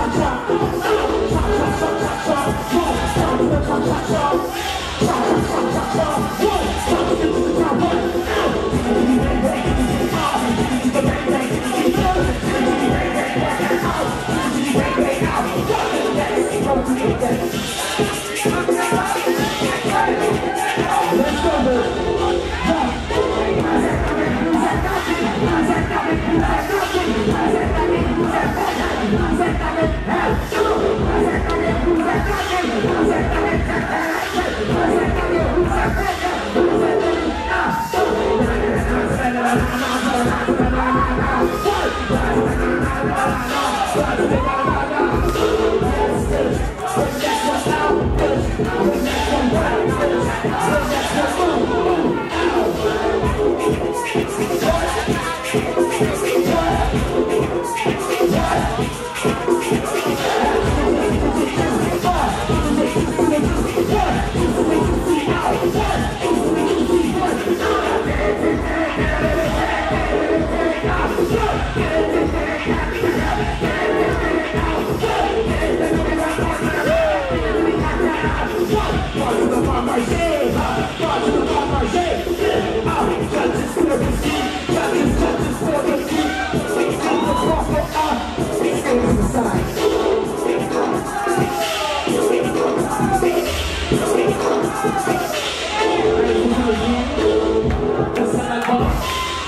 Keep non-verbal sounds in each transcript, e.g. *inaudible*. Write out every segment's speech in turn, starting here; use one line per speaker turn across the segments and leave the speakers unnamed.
Tchau, tchau.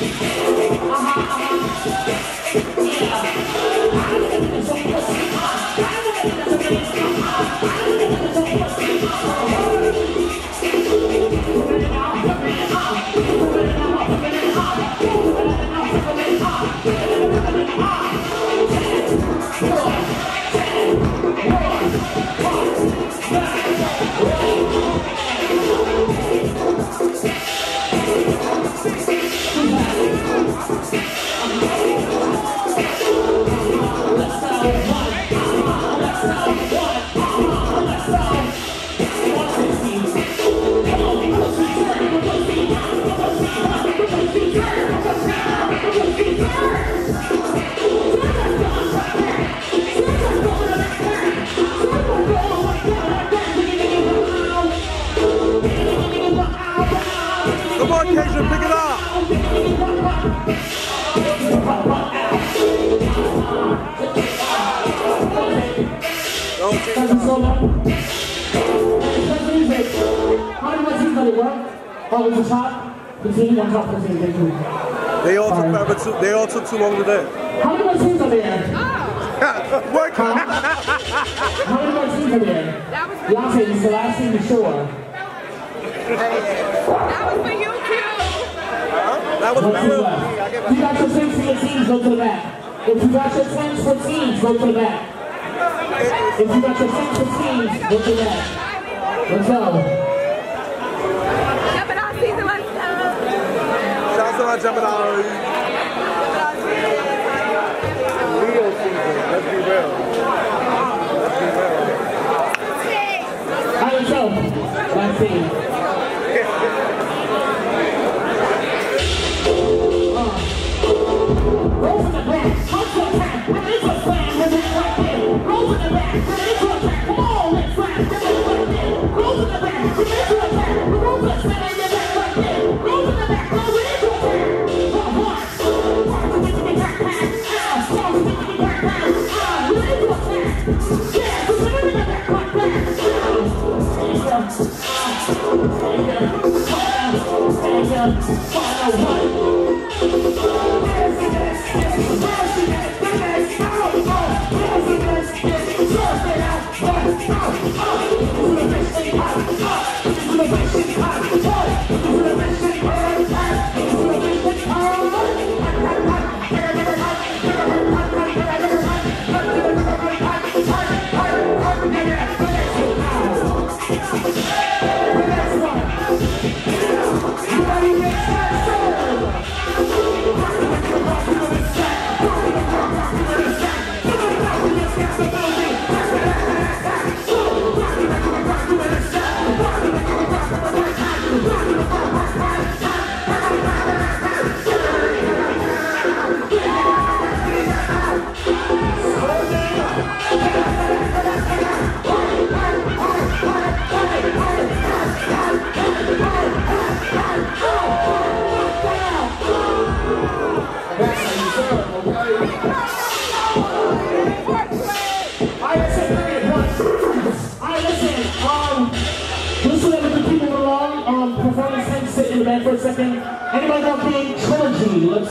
Oh, Uhum. Work? Oh, it's top? The team, one top, the team, thank you.
They all took forever too. They all took too long today.
How many more teams are there? *laughs*
Work.
How many more teams are there?
That was for
Beyonce, this is the last team to show.
that was for you too.
That was
One team
real.
left. If you got your teams for your teams, go to the back. If you got your teams for teams, go to the back. If you got your teams for teams, go to the back. Let's go.
Yeah, but our season was uh,
Shout out to my Gemini. Leo season. Let's be real. Let's be real.
How yourself? Last team. Roll from the back, Alright,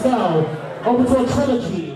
go. Over to a trilogy.